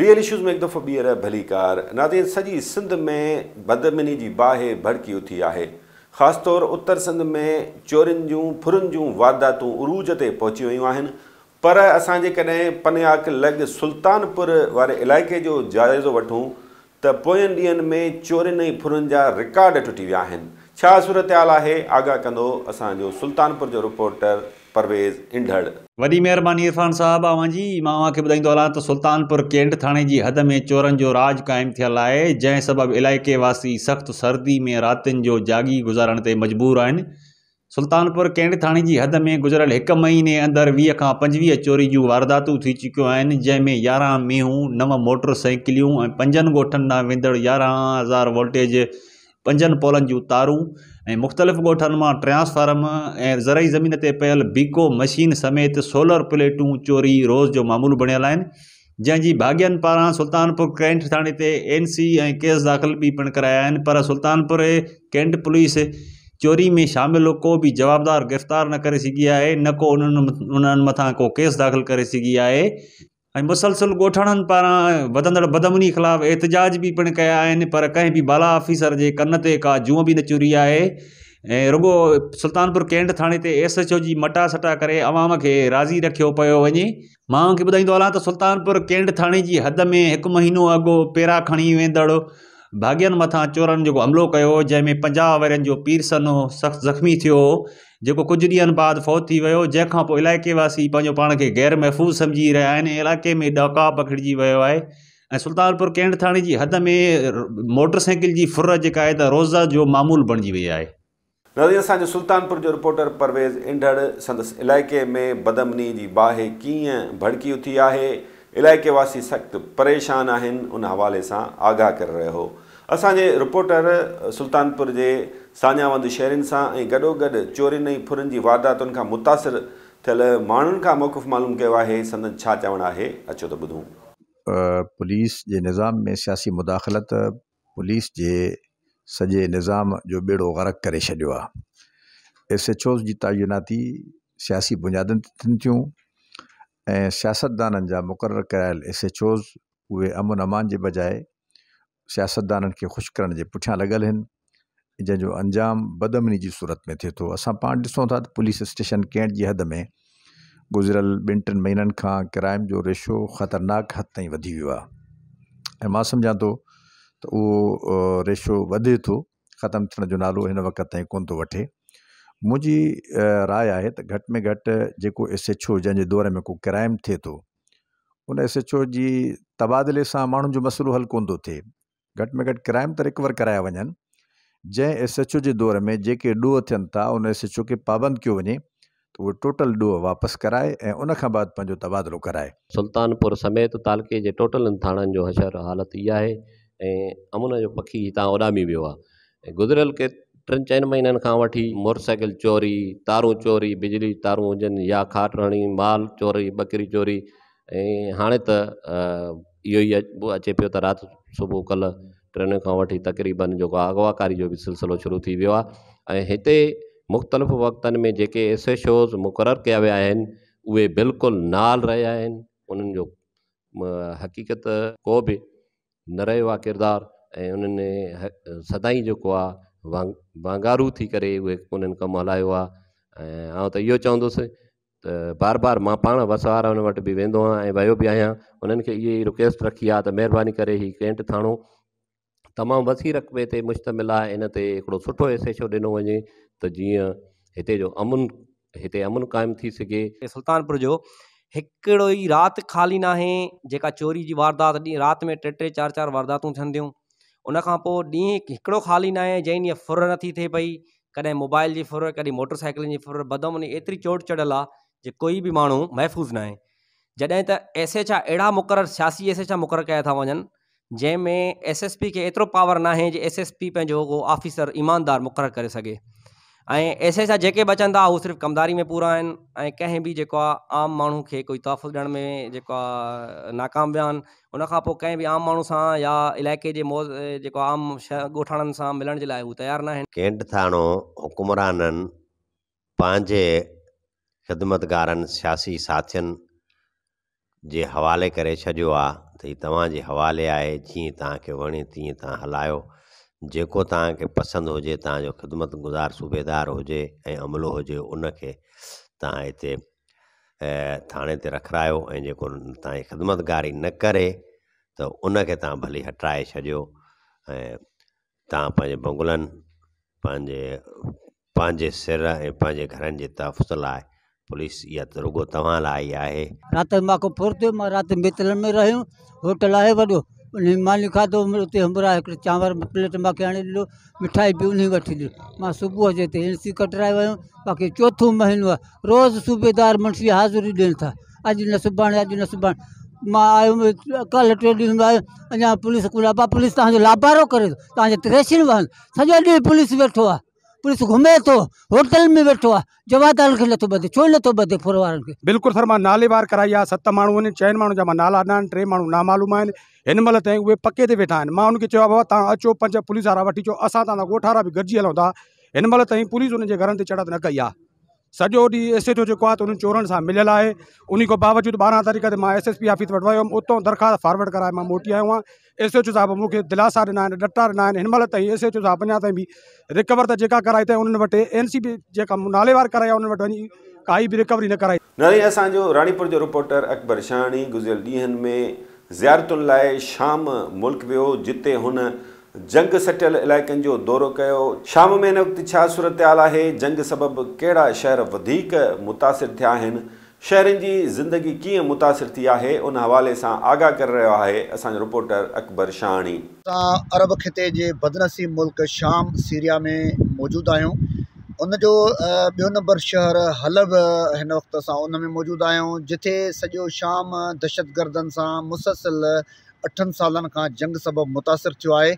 real issues में हिकु दफ़ो ॿीहर भली कार नादी सॼी सिंध में बदमिनी जी बाहि भड़की उथी आहे ख़ासि तौरु उत्तर सिंध में चोरियुनि जूं फुरुनि जूं वारदातूं उरूज ते पहुची वियूं आहिनि पर असां जेकॾहिं पनयाक लॻ सुल्तानपुर वारे इलाइक़े जो जाइज़ो वठूं त पोयनि ॾींहनि में चोरियुनि ऐं फुरन जा रिकार्ड टुटी विया आहिनि छा सूरत हाल आहे आगाह कंदो असांजो सुल्तानपुर जो रिपोर्टर परवेज़ इंडड़ वॾी महिरबानी इरफ़ान साहिब जी मांखे ॿुधाईंदो हलां त सुल्तानपुर केंट थाणे जी हद में चोरनि जो राज क़ाइमु थियल आहे जंहिं सबबु इलाइक़े वासी सख़्तु सर्दी में रातिनि जो जाॻी गुज़ारण ते मजबूर आहिनि सुल्तानपुर केंट थाणे जी हद में गुज़रियल हिकु महीने अंदरि वीह खां पंजवीह चोरी जूं वारदातूं थी चुकियूं आहिनि जंहिंमें यारहं मींहूं नव मोटर साइकिलियूं ऐं पंजनि ॻोठनि ॾांहुं वेंदड़ यारहं हज़ार वोल्टेज पंजनि पोलन जो तारू ऐं मुख़्तलिफ़ गोठन में ट्रांसफार्म ऐं ज़रई ज़मीन ते पयल बीको मशीन समेत सोलर प्लेटू चोरी रोज़ जो मामूल बणियल आहिनि भाग्यन पारा सुल्तानपुर कैंट थाने ते एन सी ए केस दाख़िल भी पिण कराया पर सुल्तानपुर कैंट पुलिस चोरी में शामिल को भी जवाबदार गिरफ़्तार न कर सघी है न को उन्होंने मथा को केस दाख़िल कर सघी है ऐं मुसलसिल ॻोठाणनि पारां वधंदड़ बदमनी ख़िलाफ़ु एतिजाज बि पिणु कया आहिनि पर कंहिं बि बाला ऑफिसर जे कन ते का जूअ बि न चुरी आहे ऐं रुॻो सुल्तानपुर कैंट थाणे ते एस एच ओ जी मटा सटा करे अवाम खे राज़ी रखियो पियो वञे मां खे ॿुधाईंदो हलां त सुल्तानपुर कैंट थाणे जी हद में हिकु महीनो अॻु पेरा खणी वेंदड़ु भाग्यनि मथां चोरनि जेको हमिलो कयो हो जंहिंमें पंजाह वरनि जो पीरसन सनो सख़्तु ज़ख़्मी थियो हो जेको कुझु ॾींहनि बाद फ़ौत थी वियो जंहिंखां पोइ इलाइक़ेवासी पंहिंजो पाण खे गैर महफ़ूज़ सम्झी रहिया आहिनि इलाइक़े में ॾहाका पखिड़िजी वियो आहे ऐं सुल्तानपुर केंट थाणे जी हद में मोटर साइकिल जी फुरत जेका आहे त रोज़ जो मामूल बणिजी वई आहे दादी असांजो सुल्तानपुर जो रिपोर्टर परवेज़ इंडड़ संदसि इलाइक़े में बदमनी जी बाहि कीअं भड़की उथी आहे इलाइक़ेवासी सख़्तु परेशान आहिनि उन हवाले सां आगाह करे रहियो हो असांजे रिपोर्टर सुल्तानपुर जे सान्यावंद शहरनि सां ऐं गॾोगॾु चोरियुनि ऐं फुरनि जी वारदातुनि खां मुतासिर थियल माण्हुनि खां मौक़ु मालूम कयो आहे संदन छा चवणु आहे अचो त ॿुधूं पुलिस जे निज़ाम में सियासी मुदाख़लत पुलिस जे सॼे निज़ाम जो ॿेड़ो गरक करे छॾियो आहे एस एच ओस जी ताइनाती सियासी बुनियादनि ते थियनि थियूं ऐं सियासतदाननि जा मुक़ररु करायल एस एच ओज़ उ अमन अमान के बजाय सियासतदान खे ख़ुशि करण जे पुठियां लॻियल आहिनि जंहिंजो अंजाम बदमनी की सूरत में थे तो अस पा ॾिसूं था पुलिस स्टेशन कैंट की हद में गुजरल बिन टिनि महीननि का क्राइम जो रेशो ख़तरनाक हद ताईं वधी वियो आहे ऐं मां सम्झां थो त रेशो वधे तो खत्म थे नालो इन वक़्त ताईं कोन थो वठे मुझी राय है त घटि में घट जो एस एच ओ जैसे दौर में को क्राइम थे तो उन एस एच ओ की तबादले सां माण्हुनि जो मसइलो हल को थो थिए में घट क्राइम तो रिकवर कराया वन जै एस एच ओ के दौर में जो ॾोह थियनि था उन एस एच ओ के पाबंद कयो वे त उहो टोटल ॾोह वापस कराए उन खां बाद पंहिंजो कराए सुल्तानपुर समेत तालके के टोटल थाणनि जो हशर हालत इहा है ऐं अमुन जो पखी हितां ओॾामी वियो आहे के टिनि चइनि महीननि खां वठी मोटरसाइकिल चोरी तारूं चोरी बिजली तारूं हुजनि या खाट खाटराणी माल चोरी बकरी चोरी ऐं हाणे त इहो ई अचे पियो त राति सुबुह कल्ह ट्रेन खां वठी तक़रीबन जेको आहे अगवाकारी जो बि सिलसिलो शुरू थी वियो आहे ऐं हिते मुख़्तलिफ़ वक़्तनि में जेके एस शोज़ मुक़ररु कया विया आहिनि उहे बिल्कुलु नाल रहिया आहिनि उन्हनि जो हक़ीक़त को बि न रहियो आहे किरदारु ऐं उन्हनि सदाईं जेको आहे वांग वांगारू थी करे उहे उन्हनि कमु हलायो आहे ऐं आउं त इहो चवंदुसि त बार बार मां पाण वस वारा हुन वटि बि वेंदो आहियां ऐं वियो बि आहियां उन्हनि खे इहा ई रिक्वेस्ट रखी आहे त महिरबानी करे हीउ कैंट थाणो तमामु वसी रक़बे ते मुश्तमिल आहे इन ते हिकिड़ो सुठो एसेशो ॾिनो वञे त जीअं हिते जो अमुन हिते अमुन क़ाइमु थी सघे सुल्तानपुर जो हिकिड़ो ई राति ख़ाली नाहे जेका चोरी जी वारदात ॾींहुं राति में टे टे चारि चारि वारदातूं थियनि थियूं उनखां पोइ ॾींहुं हिकिड़ो ख़ाली न आहे जंहिं ॾींहुं फुर नथी थिए पई कॾहिं मोबाइल जी फ़ुर कॾहिं मोटर साइकिलनि जी फ़ुर बदमनी एतिरी चोट चढ़ियल आहे जे कोई बि माण्हू महफ़ूज़ न आहे जॾहिं त एस एच छा अहिड़ा मुक़ररु सियासी एस एच छा मुक़ररु कया था वञनि जंहिंमें एस एस पी के एतिरो पावर न आहे जे एस एस पी पंहिंजो उहो ऑफिसर ईमानदार मुक़ररु करे सघे ऐं ए से सां जेके बि सिर्फ़ु कमदारी में पूरा आहिनि ऐं कंहिं बि जेको आहे आम माण्हू खे कोई तोहफ़ु ॾियण में जेको आहे नाकाम विया आहिनि उनखां पोइ कंहिं बि आम माण्हू सां या इलाइक़े जे मौज जेको आम ॻोठाणनि सां मिलण जे लाइ उहे तयारु न आहिनि केंड थाणो हुकुमराननि पंहिंजे सियासी साथियुनि जे हवाले करे छॾियो आहे त हीअ तव्हांजे हवाले आहे जीअं वणे तीअं तव्हां जेको तव्हांखे पसंदि हुजे तव्हांजो ख़िदमत गुज़ार सूबेदार हो ऐं अमलो हो उनखे ते रखारायो जो ख़िदमतगारी न करे तो उन भली हटाए छो ते तव्हां पांजे सिर ऐं घर के तहफ लाए पुलिस या तो रुगो तव्हां लाइ है रात को में रहियुमि होटल है वो उन्हें मां लिखा तो उते हमरा हिकिड़ो प्लेट मूंखे आणे ॾिनो मिठाई भी उन्हीं वी ॾिनी मां सुबुह जो हिते एनसी कटराए वियो बाक़ी चौथो महीनो आहे सूबेदार मुंशी हाज़ुरी दियन था अज न सुभाणे अॼु न सुभाणे मां आयुमि टे ॾींहं में आयुमि अञा पुलिस बाबा पुलिस तव्हांजो लाबारो करे थो तव्हांजो थ्रेशिंग वहनि सॼो पुलिस वेठो आ पुलिस घुमे थो तो होटल में वेठो आहे जवाबदार खे नथो ॿधे छो नथो ॿधे फुर वारनि सर मां बार कराई आहे सत माण्हू आहिनि चइनि माण्हुनि जा नाला न आहिनि टे माण्हू नामालूम आहिनि हिन महिल ताईं उहे पके ते वेठा आहिनि मां हुनखे चयो बाबा तव्हां अचो पंज पुलिस वारा वठी अचो असां तव्हां ॻोठारा बि गॾिजी हलूं था हिन महिल ताईं पुलिस हुनजे घरनि ते चढ़त न कई सॼो ॾींहुं एस एच ओ जेको आहे त उन्हनि चोरनि सां मिलियलु आहे उन खां बावजूदु ॿारहां तारीख़ त मां एस एस पी ऑफिस वटि वियो हुउमि दरख़्वास्त कराए मां मोटी आयो आहियां एस एच ओ साहिबु मूंखे दिलासा ॾिना आहिनि डटा ॾिना आहिनि हिन महिल ताईं एस एच ओ साहिबु अञा ताईं बि रिकवर त जेका कराई अथईं उन्हनि वटि एन सी जेका नाले वारा कराई उन्हनि वटि वञी काई बि रिकवरी न कराई नई असांजो अकबर शुज़िरियो जिते हुन जंग सटियल इलाइक़नि जो दौरो कयो शाम में हिन वक़्तु छा सूरत हाल आहे जंग सबबु कहिड़ा शहर वधीक मुतासिर थिया आहिनि शहरनि जी ज़िंदगी कीअं मुतासिर थी आहे उन हवाले सां आगाह करे रहियो आहे असांजो रिपोर्टर अकबर शाहणी असां अरब ख़िते जे बदनसीब मुल्क शाम सीरिया में मौजूदु आहियूं उनजो ॿियो नंबर शहर हलब हिन वक़्तु असां उन में मौजूदु आहियूं जिथे सॼो शाम दहशतगर्दनि सां मुसलसिल अठनि सालनि खां जंग सबबु मुतासिर थियो आहे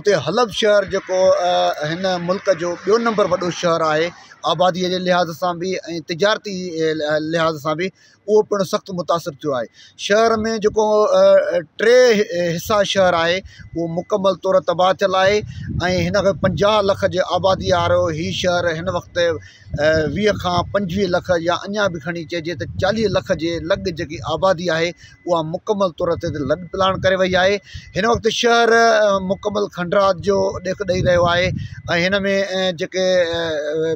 उते हलभ शहरु जेको हिन मुल्क जो ॿियो नंबर वॾो शहर आहे आबादी के लिहाज़ से भी ऐं तिजारती लिहाज़ से भी वो पिण सख्त मुतासिर थियो शहर में जो टे हिस्सा शहर आहे उहो मुकमल तौर तबाह थियल आहे ऐं लख आबादी वारो हीउ शहर हिन वक़्तु वीह खां पंजवीह लख या अञा भी खड़ी चइजे त चालीह लख जे लॻ आबादी आहे उहा मुकमल तौर ते लग प्लान कर वई है हिन वक़्तु शहर मुकमल खंडरात जो देख दई रो है ऐं हिन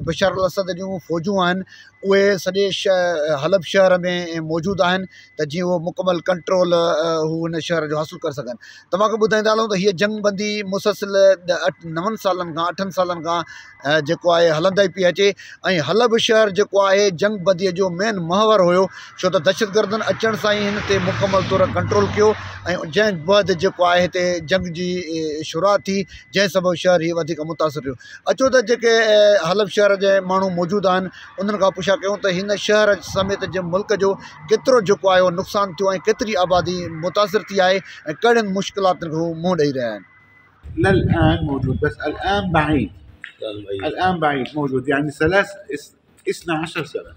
बशर असां जॾहिं हू फ़ौजूं आहिनि उजे सॼे हलब शहर में मौजूद आहिनि त जीअं मुकमल कंट्रोल हू हुन शहर जो हासिलु करे सघनि तव्हांखे ॿुधाईंदा हलूं त हीअ जंगबंदी मुसलसिल अठ नवनि सालनि खां अठनि सालनि खां जेको अचे हलब शहर जेको आहे जंगबंदीअ जो मेन महवर हो छो तो दहशतगर्दनि अचण सां ई मुकमल तौर कंट्रोल किया ऐं जंहिं बैदि जेको आहे जंग जी शुरुआत थी जंहिं सबबु शहर ये मुतासर हो अचो त जेके हलब शहर जे माण्हू मौजूद आहिनि उन्हनि खां पुछा समीक्षा क्यों तो इन शहर समेत जो मुल्क जो केतो जो है नुकसान नुक़सानु केतरी आबादी मुतासिर थी है कड़ी मुश्किल मुँह खां रहा है الان موجود بس الان بعيد الان بعيد موجود يعني ثلاث اثنا عشر سنة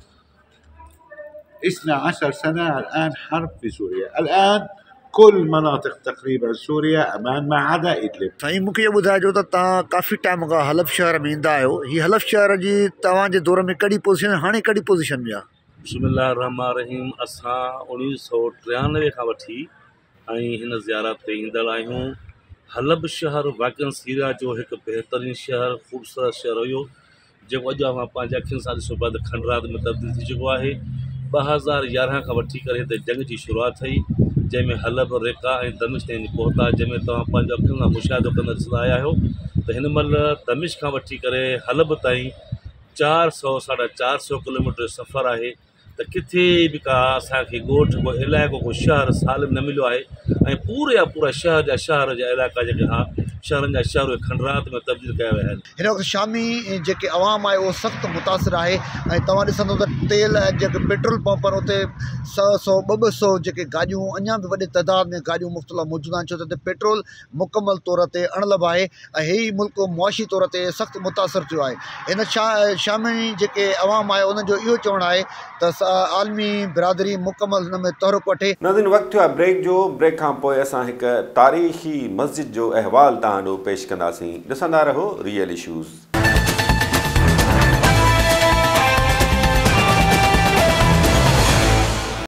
اثنا عشر سنة الآن حرب في سوريا الان كل مناطق تقريبا سوريا امان ما عدا ادلب ساي مكي يا بدا جو تا كافي ٹائم غا حلب شهر مين دا هي حلب شهر جي توان جي دور ۾ كڙي پوزيشن هاني كڙي پوزيشن ميا بسم الله الرحمن الرحيم اسا 1993 کان وٺي ۽ هن زيارت تي ايندل آيو حلب شهر واقن سيرا جو هڪ بهترين شهر خوبصورت شهر هو جيڪو اڄا ما پنهنجا کين سال سو بعد کنڊرات ۾ تبديل ٿي چڪو آهي 2011 کان وٺي ڪري ته جنگ جي شروعات ٿي जंहिंमें हलब रेखा ऐं दमिश ताईं पहुता जंहिंमें तव्हां पंहिंजो अखियुनि सां मुशाहिदो कंदा ॾिसंदा आया आहियो त हिन महिल दमिश खां वठी करे हलब ताईं चारि सौ साढा चारि सौ किलोमीटर जो सफ़रु आहे त किथे बि का असांखे गोठु को इलाइक़ो को शहरु साल बि न मिलियो आहे ऐं पूरे जा पूरा शहर जा शहर जा इलाइक़ा जेके हा शहरनि जा शहर हिन वक़्तु शामी जेके आवाम आहे उहो सख़्तु मुतासिर आहे ऐं तव्हां ॾिसंदो त तेल ऐं जेके पेट्रोल पंप आहिनि उते सौ सौ ॿ ॿ सौ जेके गाॾियूं अञा बि वॾे तइदाद में गाॾियूं मुख़्तलिफ़ मौजूदु आहिनि छो त हिते पेट्रोल मुकमल तौर ते अणलब आहे ऐं हे ई मुल्क मुआशी तौर ते सख़्तु मुतासिर थियो आहे हिन शा शामी जेके आवाम आहे उन्हनि जो इहो चवणु आहे त आलमी बिरादरी मुकमल हिन में तहरक़ु वठे वक़्तु थियो आहे ब्रेक ब्रेक जो खां पोइ असां हिकु तारीख़ी मस्जिद जो अहिवालु तव्हां पेश कंदासीं ॾिसंदा रहो रियल इशूज़